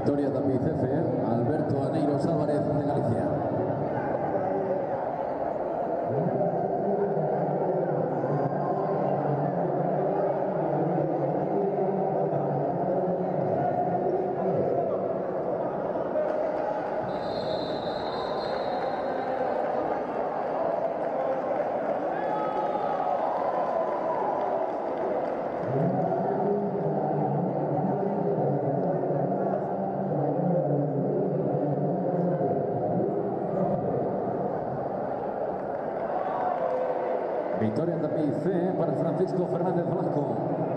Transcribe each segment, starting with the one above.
Victoria Tapiz F, Alberto Aneiros Álvarez de Galicia. Victoria Tapiz para Francisco Fernández Blanco.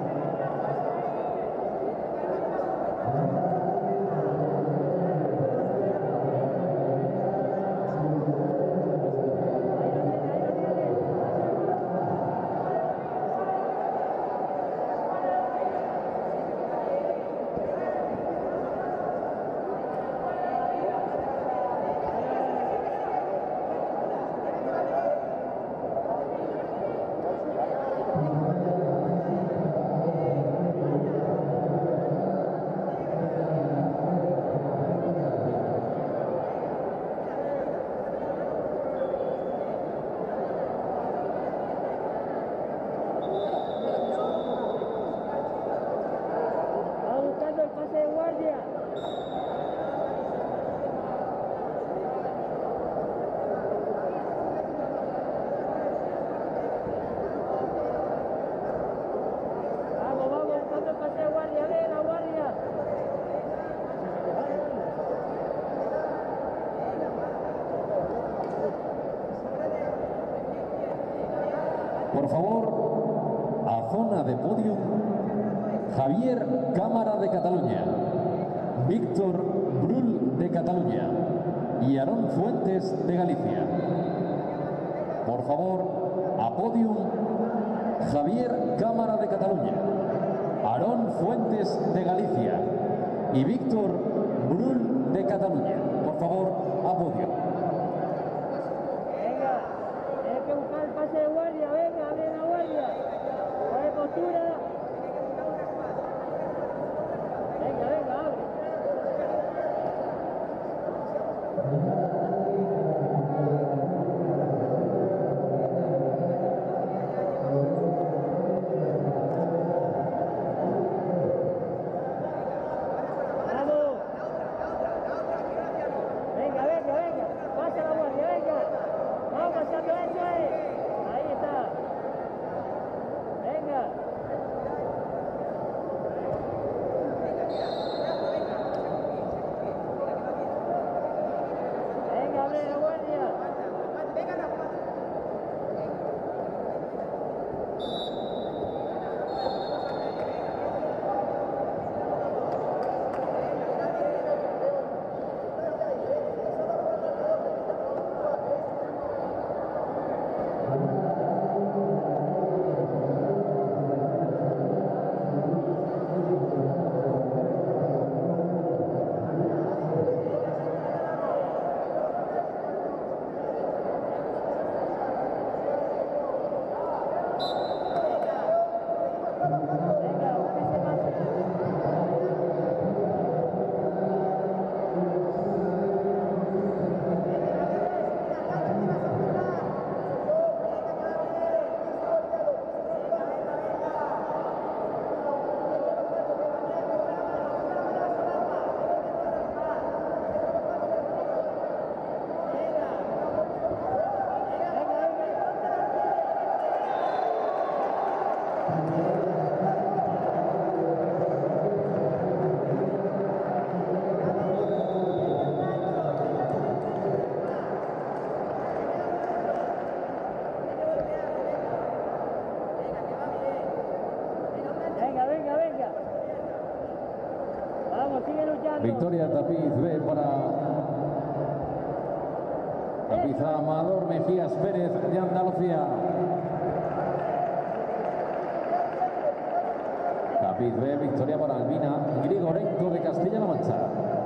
Por favor, a zona de podio, Javier Cámara de Cataluña, Víctor Brul de Cataluña y Aarón Fuentes de Galicia. Por favor, a podium, Javier Cámara de Cataluña, Aarón Fuentes de Galicia y Víctor Brul de Cataluña. Por favor, a podio. Guardia, guardia, venga, venga, guardia. Coge postura. Venga, venga, abre. Victoria Tapiz B para Tapiz Amador Mejías Pérez de Andalucía. B, victoria para Albina Grigorenko de Castilla-La Mancha.